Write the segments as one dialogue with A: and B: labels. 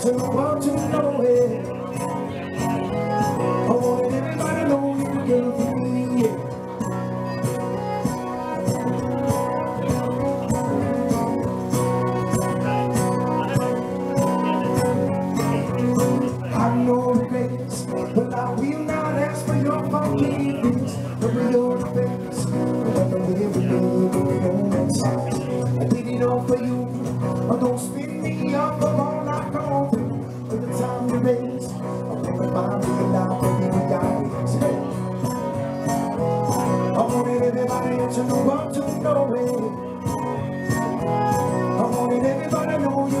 A: to the world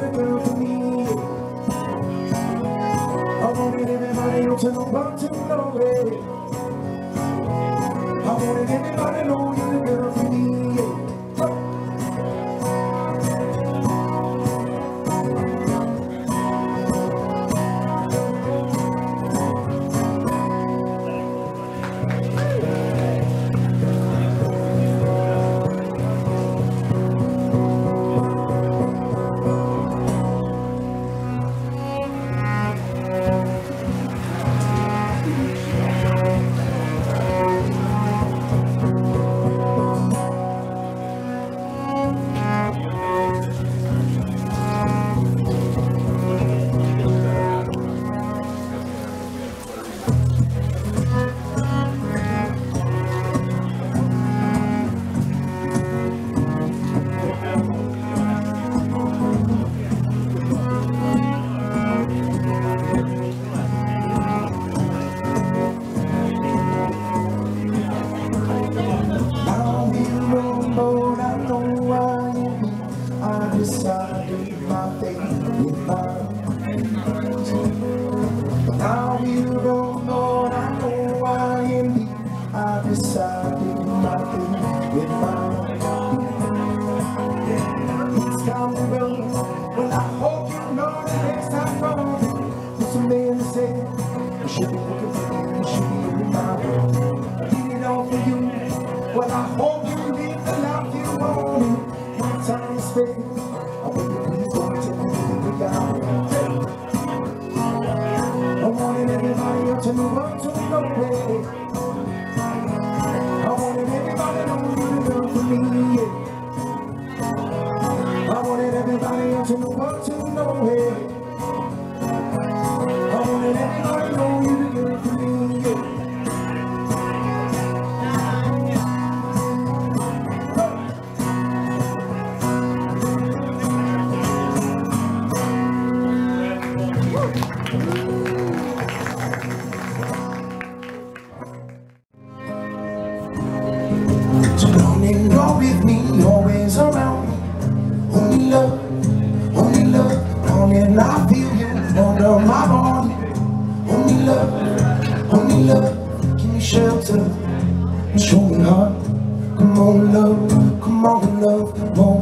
A: I wanted everybody else in the world to know it. Should be with me, always around me. Only love, only love, longing I feel you under my body. Only love, only love, give me shelter, show me heart. Come on, love, come on, love, come on.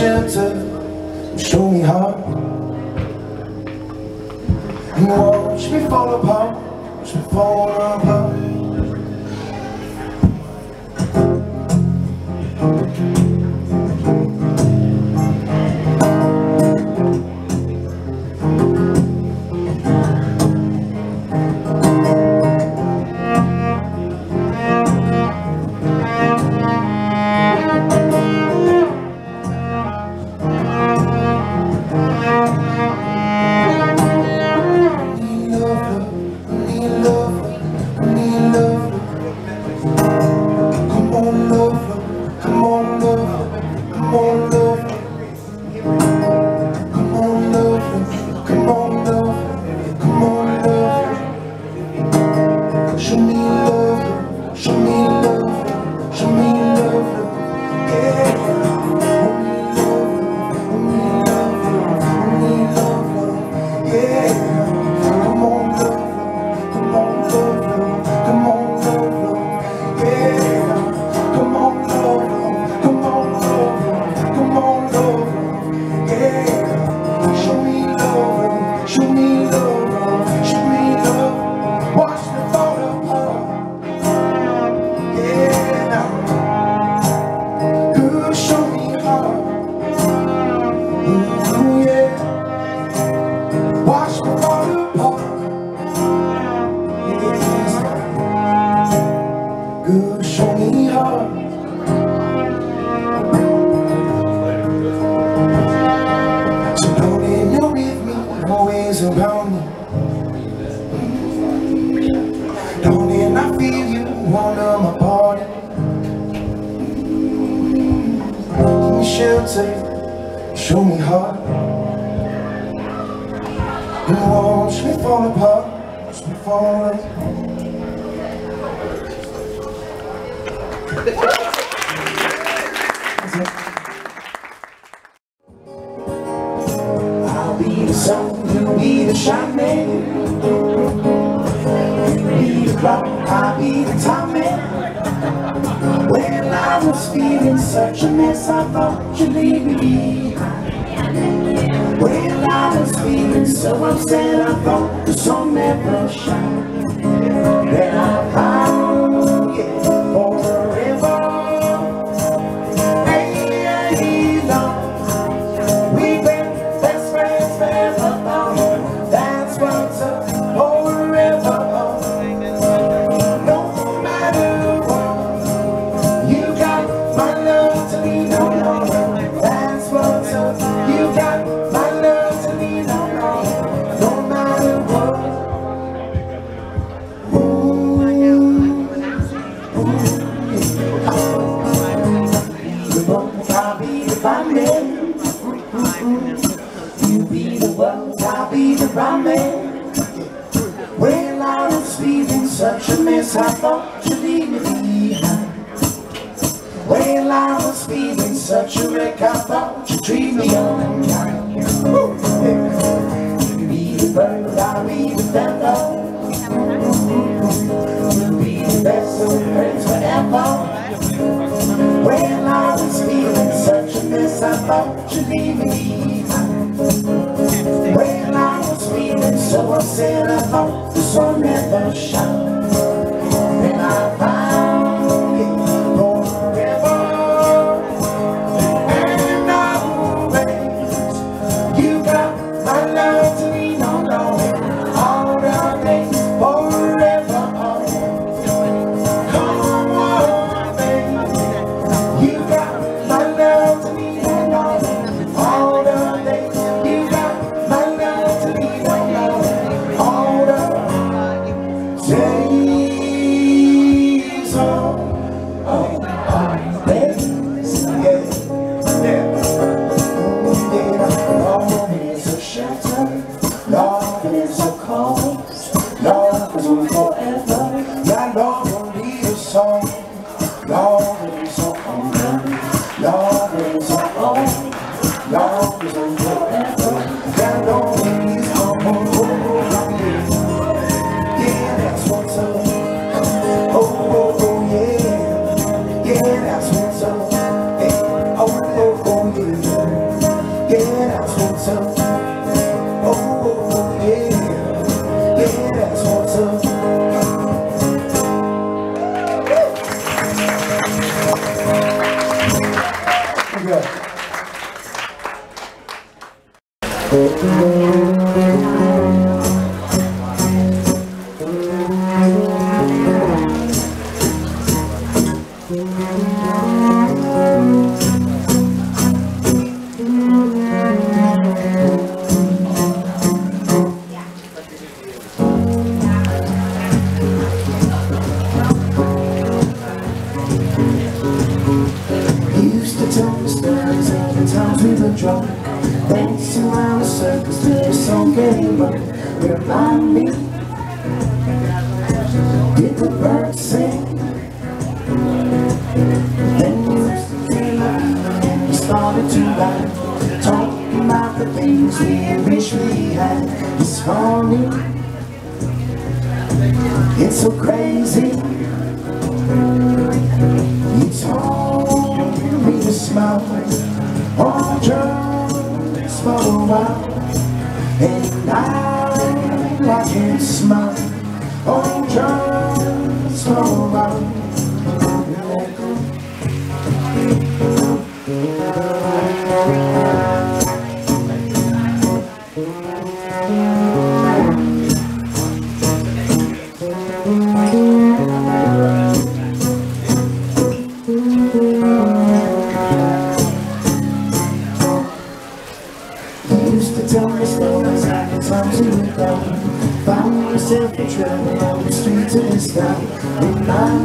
A: shelter. Show me how. And watch me fall apart, watch me fall apart. be the sun, you be the shaman. You be the clock, I be the timing. When I was feeling such a mess, I thought you'd leave me behind. When I was feeling so upset, I thought the sun never shine. você na o som me é. long, long, forever. That love will be a song. Música see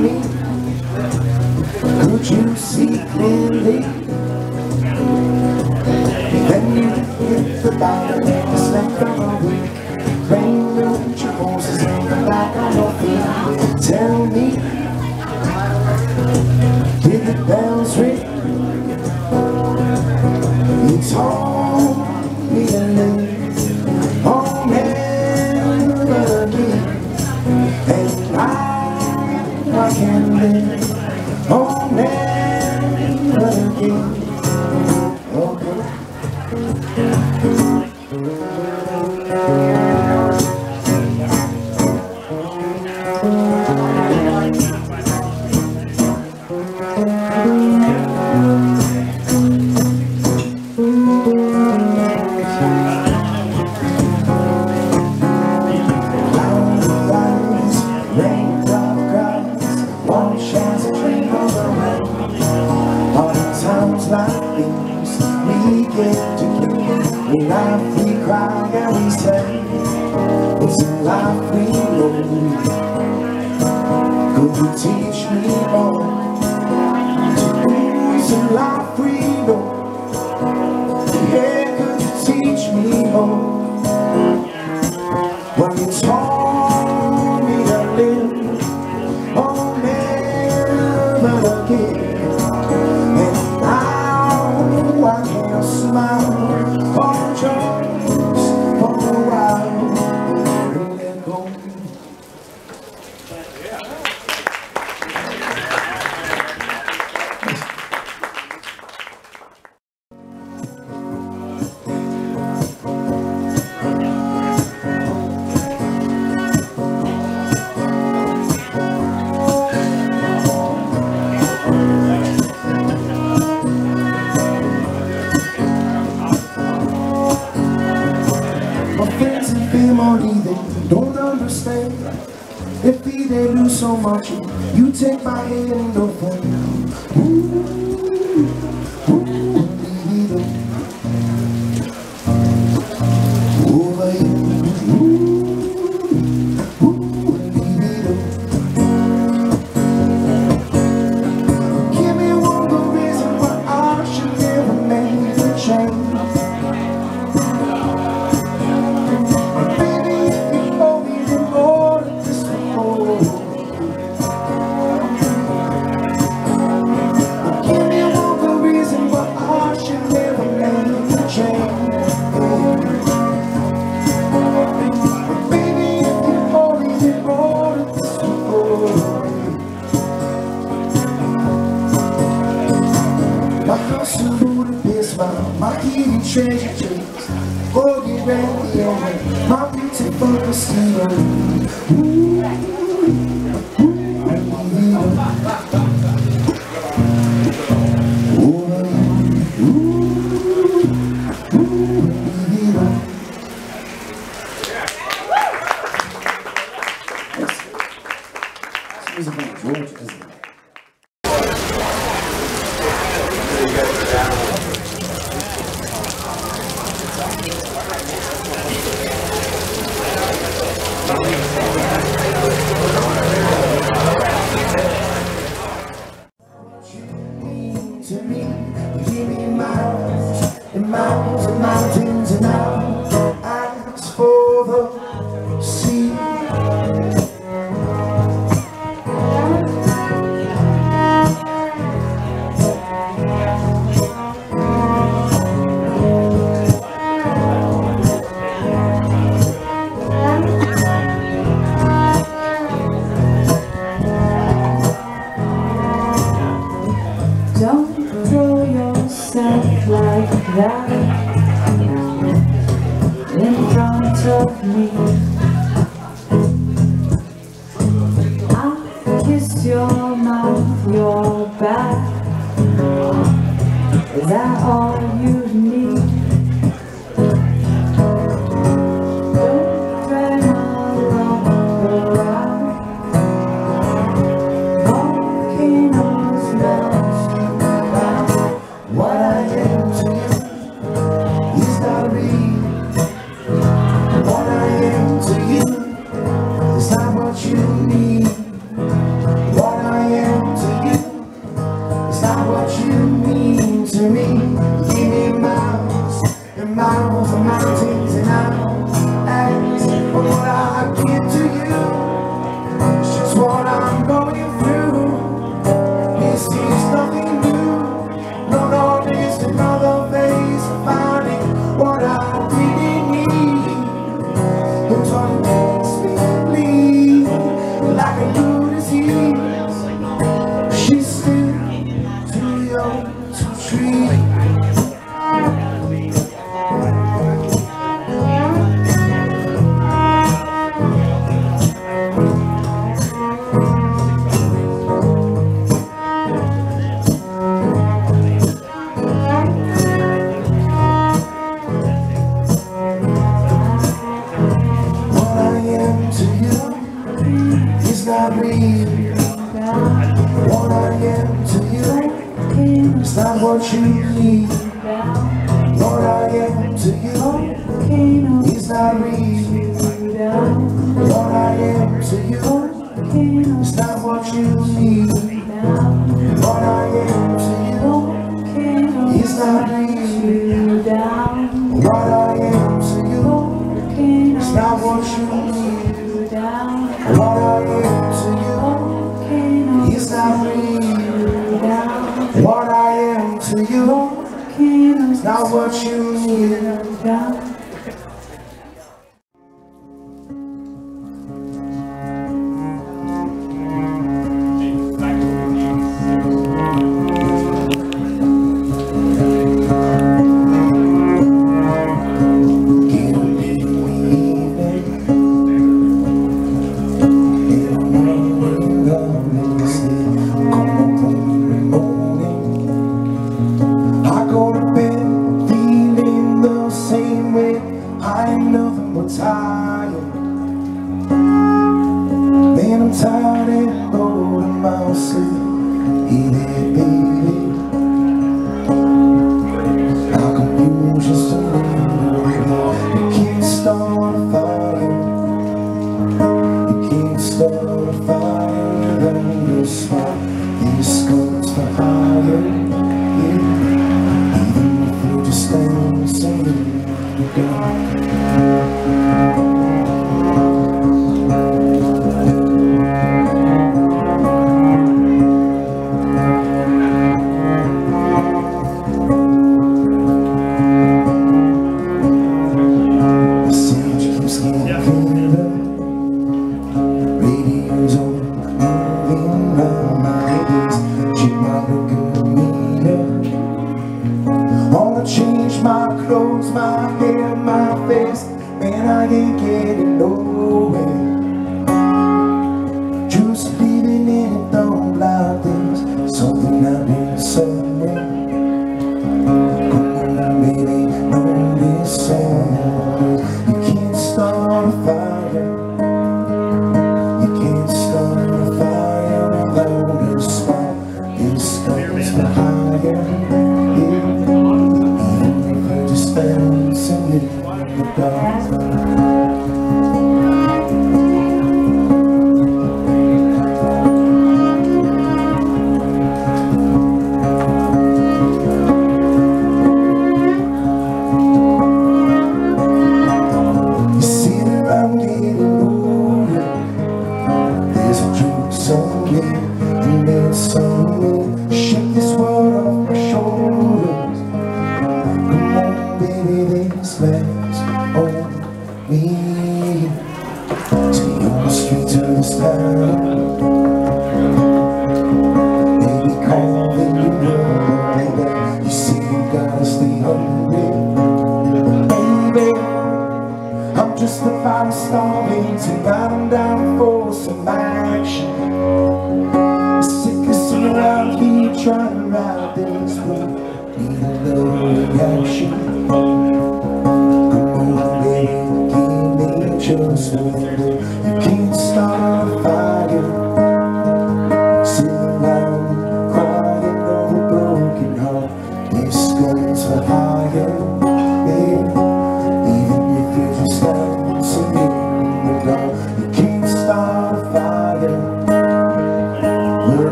A: me? Could you see clearly? Then you hit the bottom the snap on a week. Rain don't your horses and come back on your feet. Tell me, did the bells ring? It's hard. can be morning again. take my hand My hidden treasure, golden red, yeah. My beautiful casino. Ooh. mountain. time. you.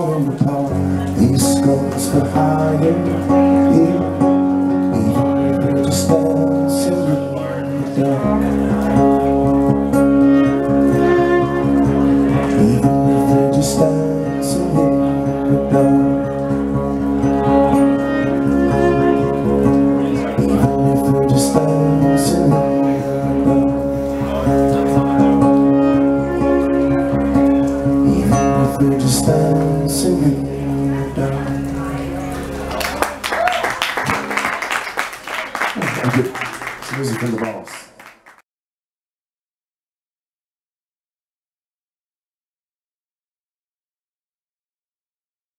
A: falling apart East Coast, higher here Behind the distance, in the dark.